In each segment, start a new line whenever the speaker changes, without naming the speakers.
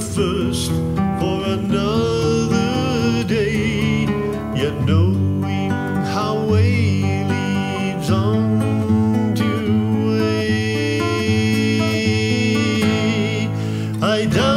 thirst for another day, yet knowing how way leads on to way. I die.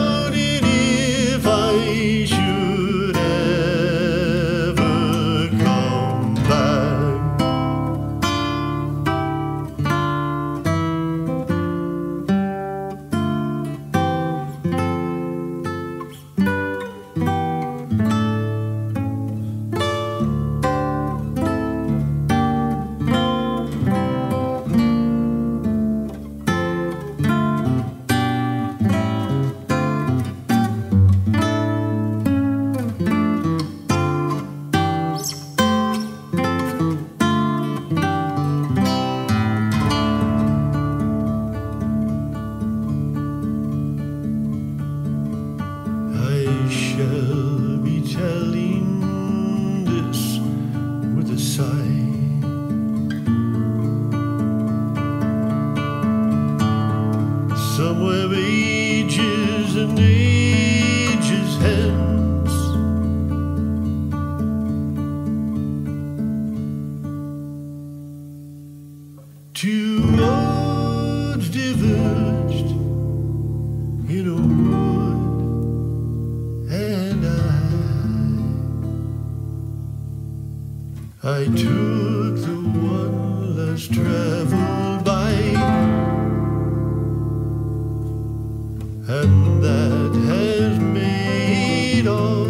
shall be telling this with a sigh. Somewhere ages and ages. I took the one less traveled by, and that has made all.